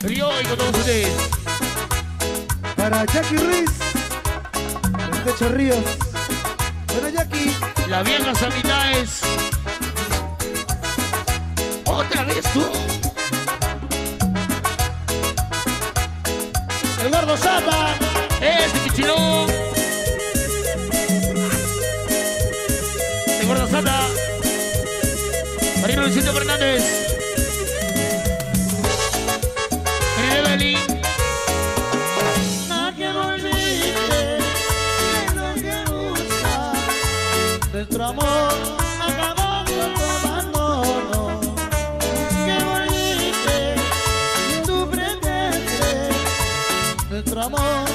Río y con todos ustedes. Para Jackie Ruiz. El Techo Ríos. Bueno, Jackie. Las viejas amistades. Otra vez tú. Eduardo Zapa. Pichilón. De Gordo Santa. Marino Luisito Fernández. Nuestro amor acabó con tu abandono. Que volviste, tú pretendes. Nuestro amor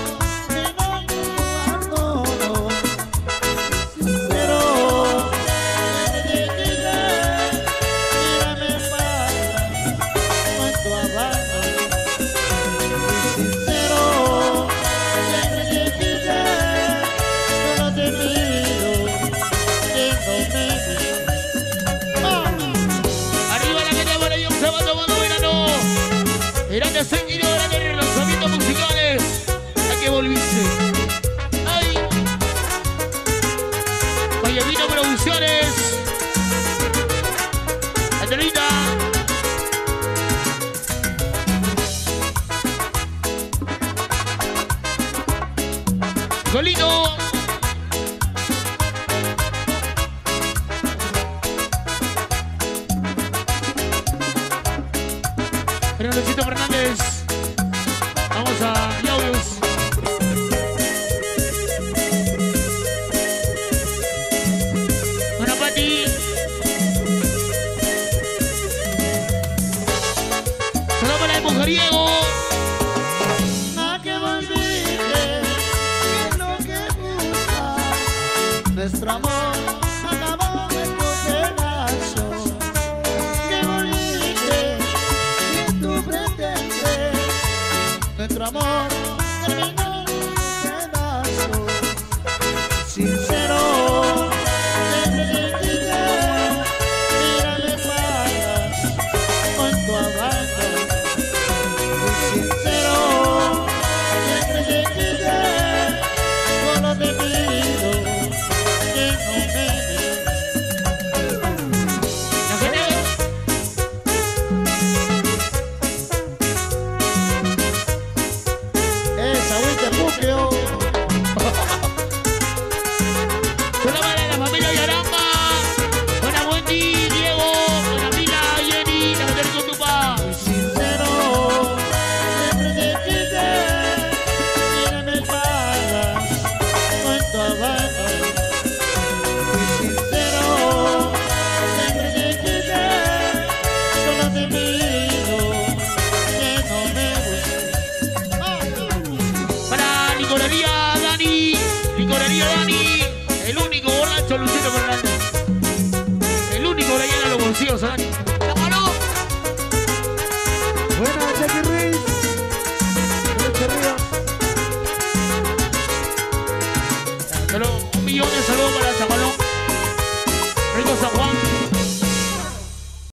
Producciones. Angelita. Golito. Fernandecito Fernández. Vamos a A que volviste, que lo que buscas. Nuestro amor acabó en tu pedazo. Que volviste, que tú pretendes. Nuestro amor Un millón de saludos para Chamalón. Rico San Juan.